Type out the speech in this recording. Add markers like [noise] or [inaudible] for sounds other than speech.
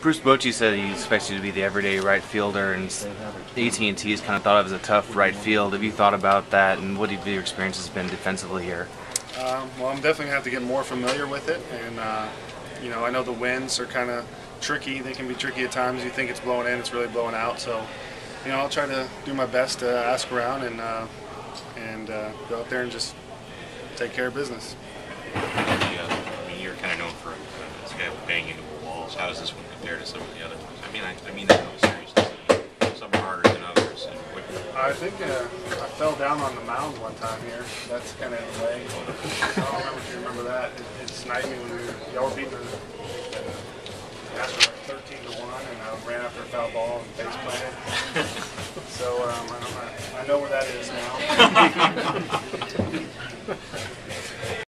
Bruce Bochy said he expects you to be the everyday right fielder, and AT&T is kind of thought of as a tough right field. Have you thought about that, and what have your experience has been defensively here? Um, well, I'm definitely gonna have to get more familiar with it, and uh, you know, I know the winds are kind of tricky. They can be tricky at times. You think it's blowing in, it's really blowing out. So, you know, I'll try to do my best to ask around and uh, and uh, go out there and just take care of business. Yeah, I mean, you're kind of known for uh, this guy banging How does this one compare to some of the other ones? I mean, I, I mean that in all seriousness. Some are harder than others. And what, I think uh, I fell down on the mound one time here. That's kind of in the way. I don't remember if you remember that. It, it sniped me when we were, y'all were beating the Astros like 13 to 1, and I ran after a foul ball and face planted. [laughs] so um, I, I know where that is now. [laughs]